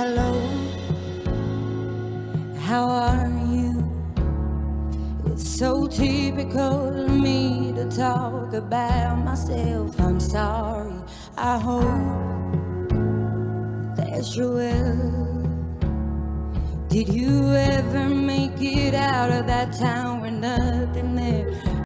Hello, how are you? It's so typical of me to talk about myself. I'm sorry. I hope that you will. Did you ever make it out of that town where none?